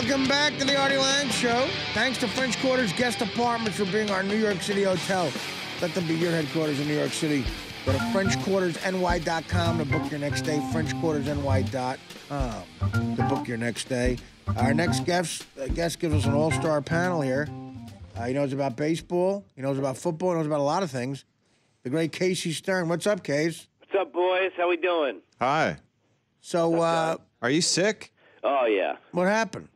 Welcome back to the Artie Lange Show. Thanks to French Quarters Guest Apartments for being our New York City hotel. Let them be your headquarters in New York City. Go to FrenchQuartersNY.com to book your next day. FrenchQuartersNY.com to book your next day. Our next guest, uh, guest gives us an all-star panel here. Uh, he knows about baseball. He knows about football. He knows about a lot of things. The great Casey Stern. What's up, Case? What's up, boys? How we doing? Hi. So, uh, Are you sick? Oh yeah. what happened?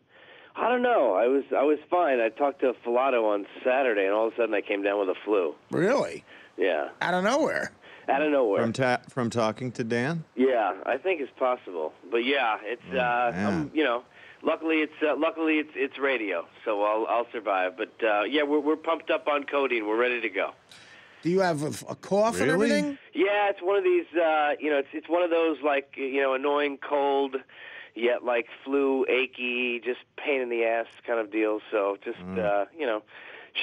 I don't know. I was I was fine. I talked to Filato on Saturday, and all of a sudden I came down with a flu. Really? Yeah, Out of nowhere. out of nowhere. From ta- from talking to Dan? yeah, I think it's possible. But yeah, it's uh, man. I'm, you know, luckily it's uh, luckily it's it's radio, so I'll I'll survive. But uh, yeah, we're we're pumped up on codeine. We're ready to go. Do you have a, a cough and Really? everything? Yeah, it's one of these. Uh, you know, it's it's one of those like you know annoying cold, yet like flu, achy, just pain in the ass kind of deal. So just uh, you know,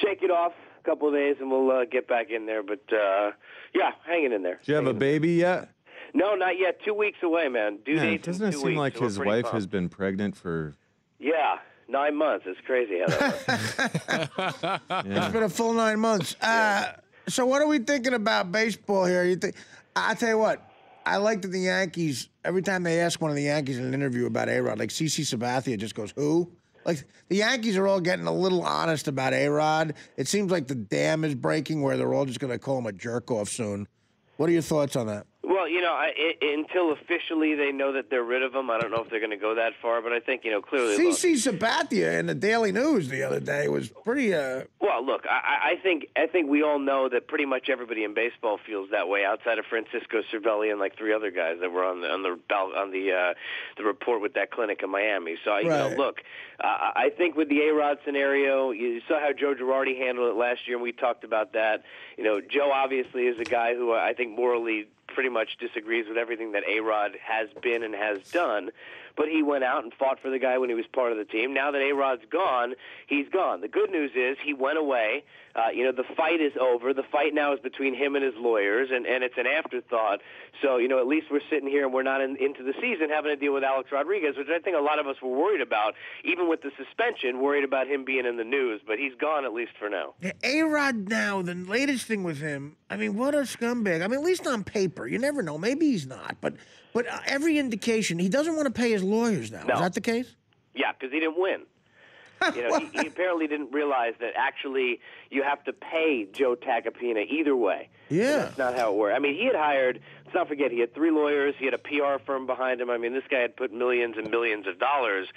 shake it off a couple of days and we'll uh, get back in there. But uh, yeah, hanging in there. Do you have a Hanging in baby yet? No, not yet. Two weeks away, man. Due Man, date's doesn't it two seem weeks, like so his wife pumped. has been pregnant for? Yeah, nine months. It's crazy how that works. It's been a full nine months. Uh, so what are we thinking about baseball here? You think? I tell you what. I like that the Yankees. Every time they ask one of the Yankees in an interview about A Rod, like CC Sabathia just goes, "Who?" Like the Yankees are all getting a little honest about A Rod. It seems like the dam is breaking, where they're all just going to call him a jerk off soon. What are your thoughts on that? Well, you know, I, i until officially they know that they're rid of him, I don't know if they're going to go that far. But I think you know clearly. CC Sabathia in the Daily News the other day was pretty. Uh, Well, look, I, I- think I think we all know that pretty much everybody in baseball feels that way, outside of Francisco Cervelli and like three other guys that were on the on the on the uh, the report with that clinic in Miami. So I you know, look, uh, I think with the A Rod scenario, you saw how Joe Girardi handled it last year, and we talked about that. You know, Joe obviously is a guy who I think morally pretty much disagrees with everything that A Rod has been and has done. But he went out and fought for the guy when he was part of the team. Now that A Rod's gone, he's gone. The good news is he went away. Uh, you know, the fight is over. The fight now is between him and his lawyers, and, and it's an afterthought. So, you know, at least we're sitting here and we're not in, into the season having to deal with Alex Rodriguez, which I think a lot of us were worried about, even with the suspension, worried about him being in the news. But he's gone at least for now. A Rod now, the latest thing with him, I mean, what a scumbag. I mean, at least on paper, you never know. Maybe he's not, but but uh, every indication he doesn't want to pay his lawyers now. No. Is that the case? Yeah, because he didn't win. You know, he, he apparently didn't realize that actually you have to pay Joe Tacopina either way. Yeah. That's not how it worked. I mean, he had hired, let's not forget, he had three lawyers, he had a PR firm behind him. I mean, this guy had put millions and millions of dollars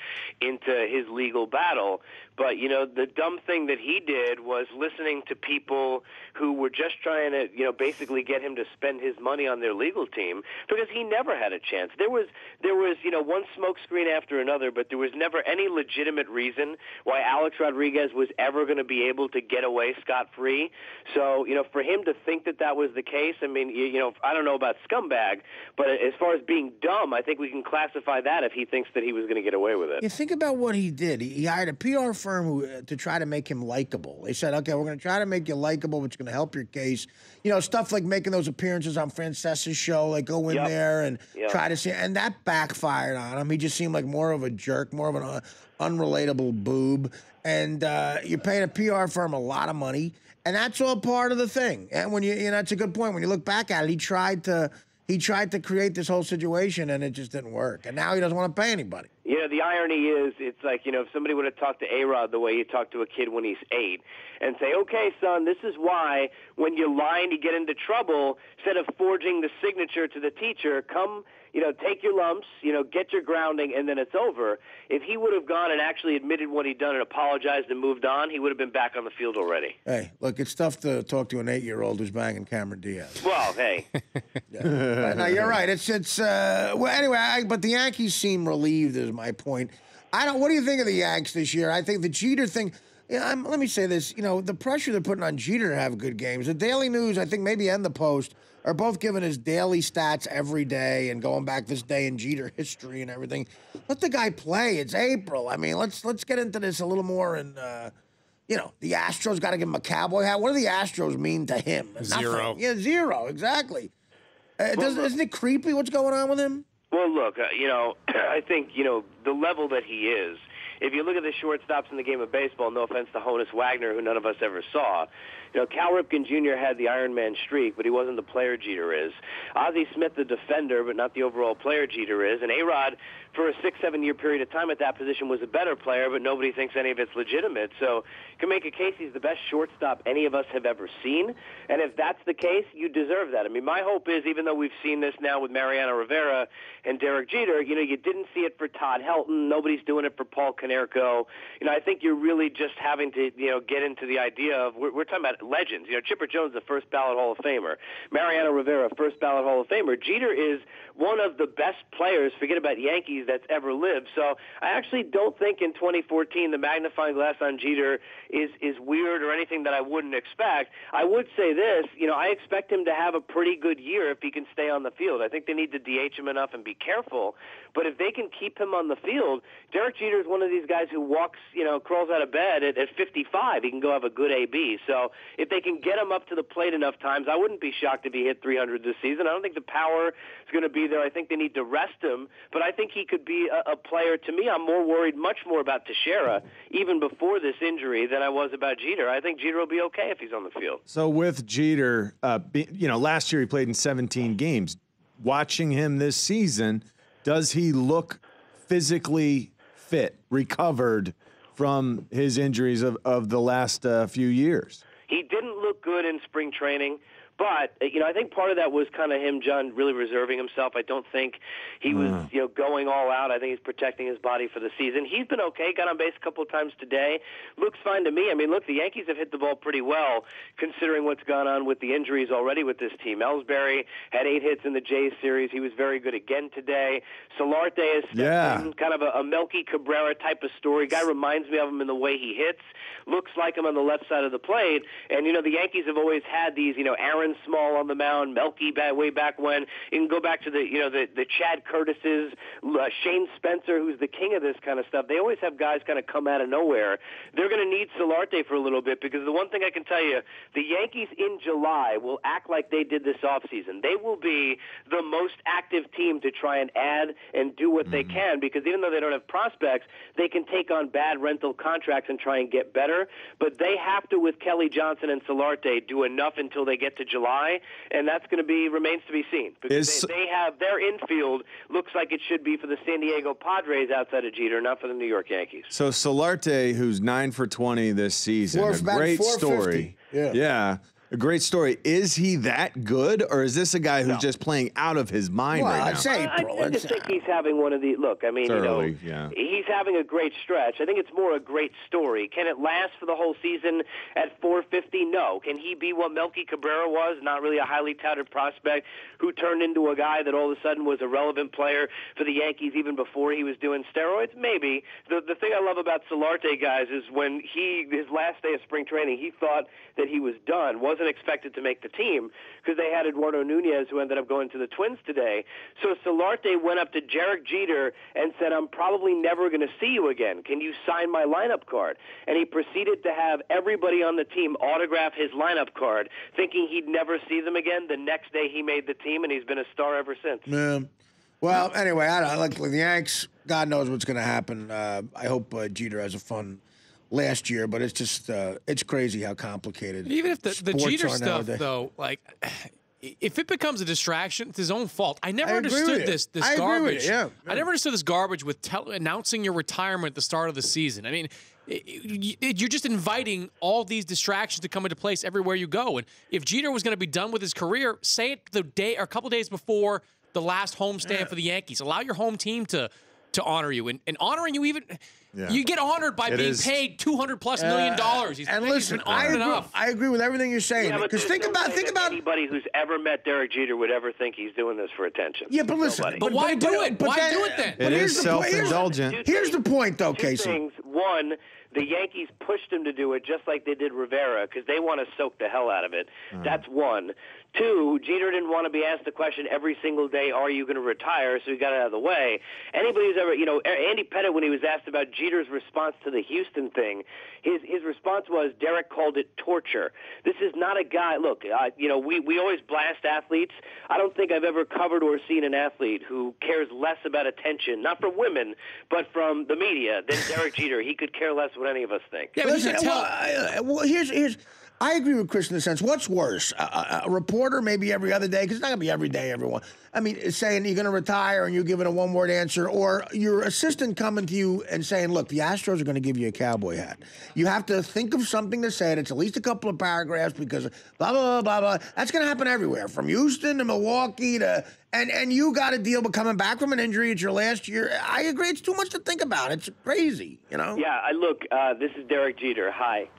into his legal battle. But, you know, the dumb thing that he did was listening to people who were just trying to, you know, basically get him to spend his money on their legal team because he never had a chance. There was, there was, you know, one smokescreen after another, but there was never any legitimate reason why Alex Rodriguez was ever going to be able to get away scot free. So, you know, for him to think that that was the case, I mean, you, you know, I don't know about scumbag, but as far as being dumb, I think we can classify that if he thinks that he was going to get away with it. You think about what he did. He, hired a PR firm who, uh, to try to make him likable. They said, okay, we're going to try to make you likable, which is going to help your case. You know, stuff like making those appearances on Francesa's show, like go in Yep. there and Yep. try to see. And that backfired on him. He just seemed like more of a jerk, more of an uh, unrelatable boob. And uh, you're paying a PR firm a lot of money. And that's all part of the thing. And when you, you know, that's a good point. When you look back at it, he tried to. He tried to create this whole situation and it just didn't work. And now he doesn't want to pay anybody. You know, the irony is, it's like, you know, if somebody would have talked to A-Rod the way you talk to a kid when he's eight and say, okay, son, this is why when you lie and you get into trouble, instead of forging the signature to the teacher, come, you know, take your lumps, you know, get your grounding, and then it's over. If he would have gone and actually admitted what he'd done and apologized and moved on, he would have been back on the field already. Hey, look, it's tough to talk to an eight-year-old who's banging Cameron Diaz. Well, hey, But no, you're right. It's it's. Uh, well, anyway, I, but the Yankees seem relieved. Is my point. I don't. What do you think of the Yanks this year? I think the Jeter thing. Yeah, I'm, let me say this. You know, the pressure they're putting on Jeter to have good games. The Daily News, I think, maybe and the Post are both giving his daily stats every day and going back this day in Jeter history and everything. Let the guy play. It's April. I mean, let's let's get into this a little more and. Uh, you know, the Astros got to give him a cowboy hat. What do the Astros mean to him? Nothing. Zero. Yeah, zero. Exactly. Uh, does, isn't it creepy what's going on with him? Well, look, uh, you know, I think you know the level that he is. if you look at the shortstops in the game of baseball, no offense to Honus Wagner, who none of us ever saw, you know, Cal Ripken Jr. had the Iron Man streak, but he wasn't the player Jeter is. Ozzie Smith, the defender, but not the overall player Jeter is. And A-Rod, for a six, seven year period of time at that position, was a better player, but nobody thinks any of it's legitimate. So you can make a case he's the best shortstop any of us have ever seen. And if that's the case, you deserve that. I mean, my hope is, even though we've seen this now with Mariano Rivera and Derek Jeter, you know, you didn't see it for Todd Helton. Nobody's doing it for Paul Konerko. You know, I think you're really just having to, you know, get into the idea of we're, we're talking about legends. You know, Chipper Jones, the first ballot Hall of Famer. Mariano Rivera, first ballot Hall of Famer. Jeter is one of the best players, forget about Yankees, that's ever lived. So I actually don't think in 2014 the magnifying glass on Jeter is, is weird or anything that I wouldn't expect. I would say this, you know, I expect him to have a pretty good year if he can stay on the field. I think they need to DH him enough and be careful. But if they can keep him on the field, Derek Jeter is one of these guys who walks, you know, crawls out of bed at, at 55. He can go have a good AB. So if they can get him up to the plate enough times, I wouldn't be shocked if he hit 300 this season. I don't think the power is going to be there. I think they need to rest him, but I think he could be a, a player. To me, I'm more worried, much more about Teixeira, even before this injury, than I was about Jeter. I think Jeter will be okay if he's on the field. So with Jeter, uh, be, you know, last year he played in 17 games. Watching him this season, does he look physically fit, recovered from his injuries of, of the last uh, few years? Good in spring training. But uh, you know, I think part of that was kind of him, John, really reserving himself. I don't think he was, Uh. you know, going all out. I think he's protecting his body for the season. He's been okay. Got on base a couple of times today. Looks fine to me. I mean, look, the Yankees have hit the ball pretty well, considering what's gone on with the injuries already with this team. Ellsbury had eight hits in the Jays series. He was very good again today. Solarte is Yeah. kind of a, a Melky Cabrera type of story. Guy reminds me of him in the way he hits. Looks like him on the left side of the plate. And you know, the Yankees have always had these. You know, Aaron Small on the mound, Melky back way back when. You can go back to the you know the the Chad Curtises, uh, Shane Spencer, who's the king of this kind of stuff. They always have guys kind of come out of nowhere. They're going to need Solarte for a little bit because the one thing I can tell you, the Yankees in July will act like they did this offseason. They will be the most active team to try and add and do what they can because even though they don't have prospects, they can take on bad rental contracts and try and get better. But they have to, with Kelly Johnson and Solarte, do enough until they get to July, and that's going to be remains to be seen because Is- they, they have their infield looks like it should be for the San Diego Padres outside of Jeter, not for the New York Yankees. So Solarte, who's nine for 20 this season, Four- a great story. Yeah. yeah, a great story. Is he that good, or is this a guy who's just playing out of his mind Well, right I'd now? say I, I just think he's having one of the look. I mean, It's you know, yeah. he's having a great stretch. I think it's more a great story. Can it last for the whole season at 450? No. Can he be what Melky Cabrera was? Not really a highly touted prospect who turned into a guy that all of a sudden was a relevant player for the Yankees even before he was doing steroids. Maybe. The the thing I love about Solarte guys is when he his last day of spring training, he thought that he was done. Wasn't expected to make the team because they had Eduardo Nunez who ended up going to the Twins today. So Solarte went up to Derek Jeter and said, "I'm probably never going to see you again. Can you sign my lineup card?" And he proceeded to have everybody on the team autograph his lineup card, thinking he'd never see them again. The next day he made the team, and he's been a star ever since. Yeah. Well, anyway, I don't like the Yanks. God knows what's going to happen. Uh, I hope uh, Jeter has a fun last year, but it's just uh, it's crazy how complicated. Even if the, the Jeter stuff, nowadays. though, like if it becomes a distraction, it's his own fault. I never I understood this this I garbage. you, yeah, I never understood this garbage with tell, announcing your retirement at the start of the season. I mean, it, it- you're just inviting all these distractions to come into place everywhere you go. And if Jeter was going to be done with his career, say it the day or a couple days before the last homestand for the Yankees. Allow your home team to to honor you and, and honoring you even. Yeah. You get honored by It being is- paid two hundred plus million dollars. He's, Uh, and he's listen, been I agree, enough. I agree with everything you're saying. Because there's think no about think about anybody who's ever met Derek Jeter would ever think he's doing this for attention. yeah, but listen, Nobody. But why do it? Why do it then? but It here's is the here's- self-indulgent. Here's the point, though, Two Casey. things. One, the Yankees pushed him to do it just like they did Rivera because they want to soak the hell out of it. That's one. Two, Jeter didn't want to be asked the question every single day, "Are you going to retire?" So he got it out of the way. Anybody who's ever, you know, Andy Pettitte, when he was asked about Jeter's response to the Houston thing, his his response was Derek called it torture. This is not a guy. Look, uh, you know, we we always blast athletes. I don't think I've ever covered or seen an athlete who cares less about attention, not from women, but from the media, than Derek Jeter. He could care less what any of us think. Yeah, but Listen, tell. well, I- uh, well, here's here's. I agree with Chris in the sense. What's worse, a, a, reporter maybe every other day because it's not gonna be every day. Everyone, I mean, saying you're gonna retire and you're giving a one word answer, or your assistant coming to you and saying, "Look, the Astros are gonna give you a cowboy hat." You have to think of something to say. It's at least a couple of paragraphs because blah blah blah blah blah. That's gonna happen everywhere, from Houston to Milwaukee to. And, and you got a deal with coming back from an injury. It's your last year. I agree. It's too much to think about. It's crazy, you know. Yeah, I look. Uh, this is Derek Jeter. Hi.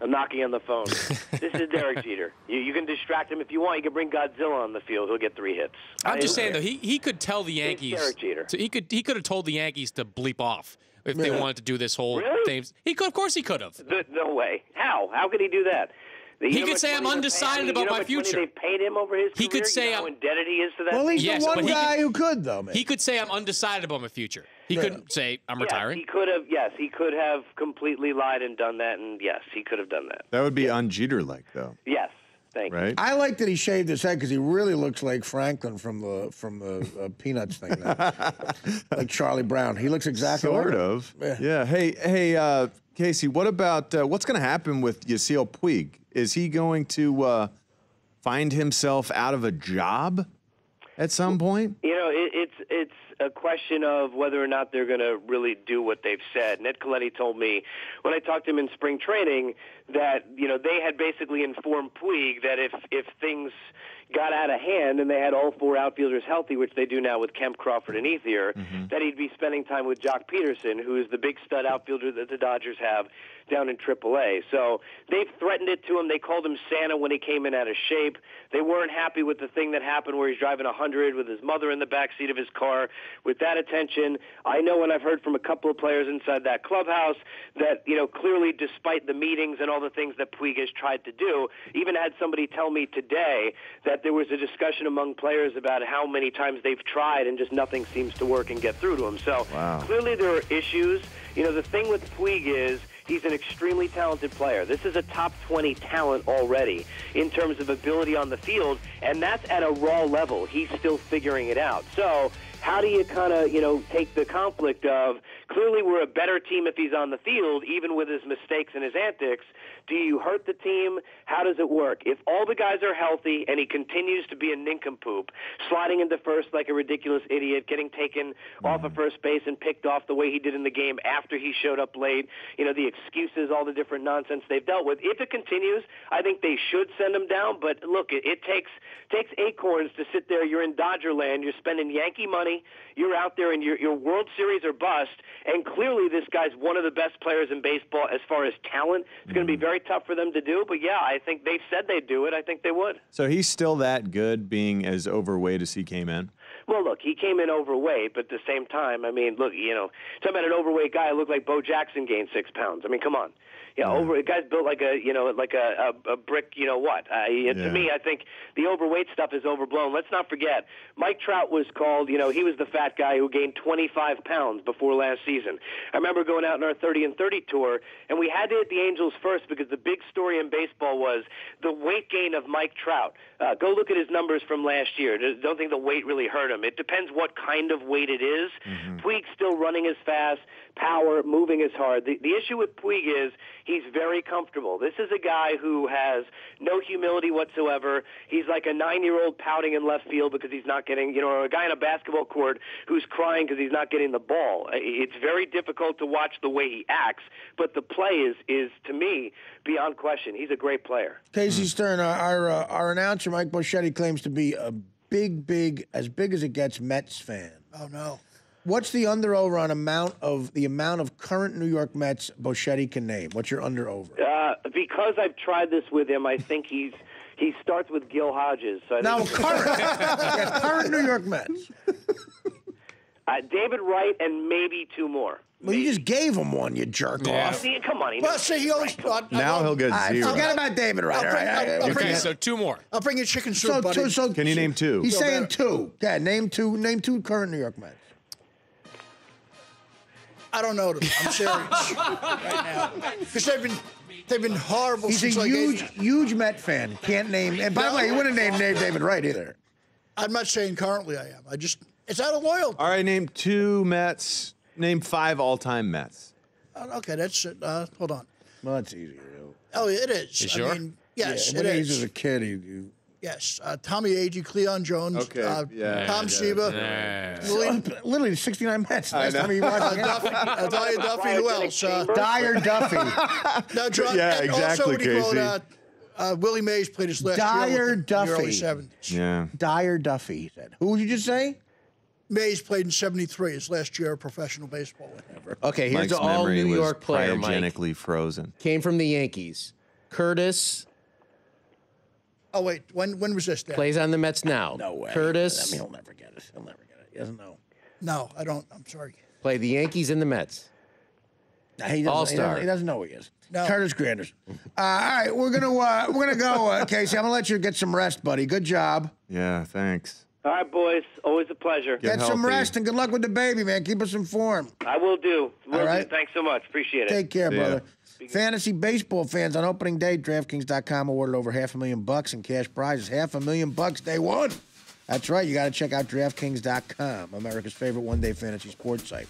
I'm knocking on the phone. this is Derek Jeter. You, you can distract him if you want. You can bring Godzilla on the field. He'll get three hits. I'm I- just saying though, he, he could tell the Yankees. Derek Jeter. So he could he could have told the Yankees to bleep off if they wanted to do this whole Really? thing. He could, of course, he could have. Th- No way. How? How could he do that? You He could say, "I'm they're undecided you about know my how much money future." They paid him over his He could say, you know how indebted he is to that. Well, he's Yes, the one guy could- who could, though, man. He could say, "I'm undecided about my future." He couldn't say, "I'm Yes, retiring." he could have. Yes, he could have completely lied and done that. And yes, he could have done that. That would be un-Jeter like, though, Yes. Thank you. right? I like that he shaved his head because he really looks like Franklin from the from the uh, Peanuts thing, now. like Charlie Brown. He looks exactly like Sort him. of. Yeah. Yeah. Hey, hey, uh, Casey. What about uh, what's going to happen with Yasiel Puig? Is he going to uh, find himself out of a job at some point? You know, it, it's it's a question of whether or not they're going to really do what they've said. Ned Colletti told me when I talked to him in spring training that you know they had basically informed Puig that if if things got out of hand and they had all four outfielders healthy, which they do now with Kemp, Crawford, and Ethier, mm-hmm. that he'd be spending time with Joc Pederson, who is the big stud outfielder that the Dodgers have down in AAA. So they've threatened it to him. They called him Santa when he came in out of shape. They weren't happy with the thing that happened where he's driving 100 with his mother in the back seat of his car. With that attention, I know and I've heard from a couple of players inside that clubhouse that, you know, clearly despite the meetings and all the things that Puig has tried to do, even had somebody tell me today that there was a discussion among players about how many times they've tried and just nothing seems to work and get through to him. So Wow. clearly there are issues. You know, the thing with Puig is he's an extremely talented player. This is a top 20 talent already in terms of ability on the field, and that's at a raw level. He's still figuring it out. So, how do you kind of, you know, take the conflict of clearly we're a better team if he's on the field, even with his mistakes and his antics? Do you hurt the team? How does it work? If all the guys are healthy and he continues to be a nincompoop, sliding into first like a ridiculous idiot, getting taken off of first base and picked off the way he did in the game after he showed up late, you know, the excuses, all the different nonsense they've dealt with. If it continues, I think they should send him down. But look, it, it takes takes acorns to sit there. You're in Dodger land. You're spending Yankee money. You're out there in your, your World Series or bust. And clearly, this guy's one of the best players in baseball as far as talent. It's going to be mm. very tough for them to do. But yeah, I think they said they'd do it. I think they would. So he's still that good, being as overweight as he came in. Well, look, he came in overweight, but at the same time, I mean, look, you know, talking about an overweight guy, looked like Bo Jackson gained six pounds. I mean, come on. Yeah, over. The guy's built like a, you know, like a, a, a brick. You know what? Uh, Yeah. To me, I think the overweight stuff is overblown. Let's not forget, Mike Trout was called. You know, he was the fat guy who gained 25 pounds before last season. I remember going out on our 30 and 30 tour, and we had to hit the Angels first because the big story in baseball was the weight gain of Mike Trout. Uh, go look at his numbers from last year. Don't think the weight really hurt him. It depends what kind of weight it is. Puig's still running as fast, power, moving as hard. The, the issue with Puig is he's very comfortable. This is a guy who has no humility whatsoever. He's like a nine-year-old pouting in left field because he's not getting, you know, or a guy on a basketball court who's crying because he's not getting the ball. It's very difficult to watch the way he acts, but the play is, is to me, beyond question. He's a great player. Casey Stern, our our, uh, our announcer Mike Bocchetti claims to be a big, big, as big as it gets Mets fan. Oh no. What's the under over on amount of the amount of current New York Mets Bocchetti can name? What's your under over? Uh, because I've tried this with him, I think he's he starts with Gil Hodges. So I Now think, current, yeah, current New York Mets. uh, David Wright and maybe two more. Well, you just gave him one, you jerk Yeah. off. See, come on, he Well, knows. see, he always. I- I Now love- he'll get All right, zero. forget about David right. I'll bring- right, all right, I'll- I'll okay. bring so two more. I'll bring you chicken soup, So, buddy. two, so Can you name two? He's Feel saying better. two. Yeah, name two. Name two current New York Mets. I don't know them. I'm serious right now because they've been they've been horrible He's a like huge, 80 huge Met fan. Can't name. And by the way, he wouldn't name Dave David Wright either. I'm not saying currently I am. I just it's out of loyalty. All right, name two Mets. Name five all-time Mets. Uh, Okay, that's it. Uh, hold on. Well, that's easy. though. Oh, it is. You I sure? mean, yes, yeah, it when he was a kid, he, he Yes, uh, Tommy Agee, Cleon Jones, Okay, uh, yeah, Tom yeah, Seba, Yeah. Willie, literally 69 Mets. Last know. time he watched uh. Duffy, uh, Dahlia Duffy, who else? Uh, Dyer Duffy. no, John, Yeah, and also exactly, what do you? Casey. Uh, uh, Willie Mays played his last Dyer year with the- in the early 70s. Yeah. Dyer Duffy. He said. Who would you just say? Mays played in 73, his last year of professional baseball. Whatever. Okay, here's Mike's an all memory New was York player, Mike. frozen. Came from the Yankees. Curtis Oh, wait, when when was this? Dan? plays on the Mets now. No way. Curtis I mean, he'll never get it. He'll never get it. He doesn't know. No, I don't. I'm sorry. Play the Yankees and the Mets. Nah, He doesn't, All-star. He doesn't, he doesn't know who he is. No. Curtis Granders. Uh, all right, we're gonna uh, we're gonna go, uh, Casey. I'm gonna let you get some rest, buddy. Good job. Yeah, thanks. All right, boys. Always a pleasure. Get Get some rest and good luck with the baby, man. Keep us informed. I will do. Will All right. do. Thanks so much. Appreciate it. Take care, See ya. Fantasy baseball fans on opening day, DraftKings.com awarded over half a million bucks in cash prizes. Half a million bucks day one. That's right. You got to check out DraftKings.com, America's favorite one-day fantasy sports site.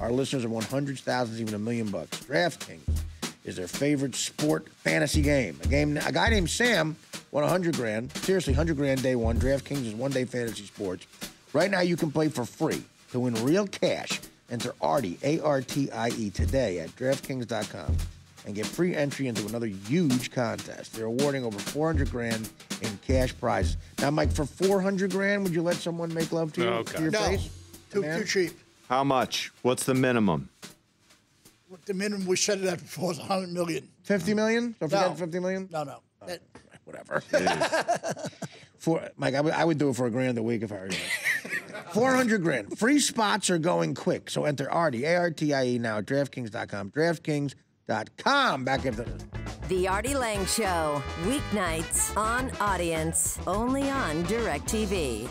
Our listeners are 100, thousands, even a million bucks. DraftKings is their favorite sport fantasy game. A game. A guy named Sam won 100 grand. Seriously, 100 grand day one. DraftKings is one-day fantasy sports. Right now, you can play for free to win real cash. Enter Artie A R T I E today at DraftKings.com and get free entry into another huge contest. They're awarding over 400 grand in cash prizes. Now, Mike, for 400 grand, would you let someone make love to you? No, to your No, face? too, too cheap. How much? What's the minimum? The minimum we said it at before was 100 million. 50 million? Don't forget No. 50 million? No, no. That- Whatever. for Mike, I would, I would do it for a grand a week if I were you. 400 grand. Free spots are going quick. So enter Artie, A R T I E now at DraftKings.com. Back after this. The Artie Lange Show, weeknights on Audience, only on DirecTV.